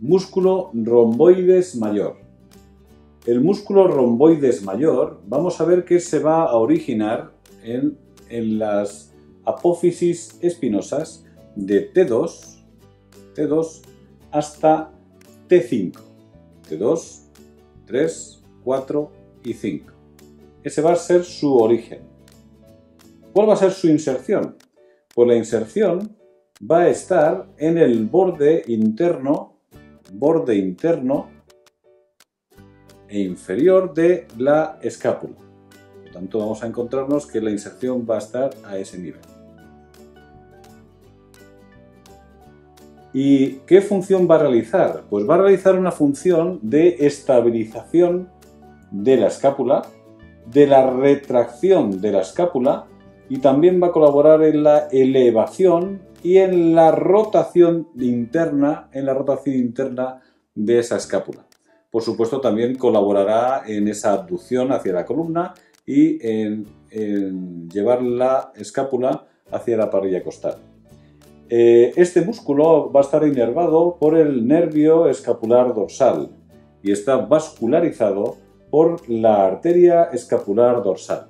Músculo romboides mayor. El músculo romboides mayor, vamos a ver que se va a originar en, en las apófisis espinosas de T2, T2 hasta T5. T2, 3, 4 y 5. Ese va a ser su origen. ¿Cuál va a ser su inserción? Pues la inserción va a estar en el borde interno, borde interno e inferior de la escápula. Por lo tanto, vamos a encontrarnos que la inserción va a estar a ese nivel. ¿Y qué función va a realizar? Pues va a realizar una función de estabilización de la escápula, de la retracción de la escápula y también va a colaborar en la elevación y en la rotación interna, en la rotación interna de esa escápula. Por supuesto, también colaborará en esa abducción hacia la columna y en, llevar la escápula hacia la parrilla costal. Eh, este músculo va a estar inervado por el nervio escapular dorsal y está vascularizado por la arteria escapular dorsal.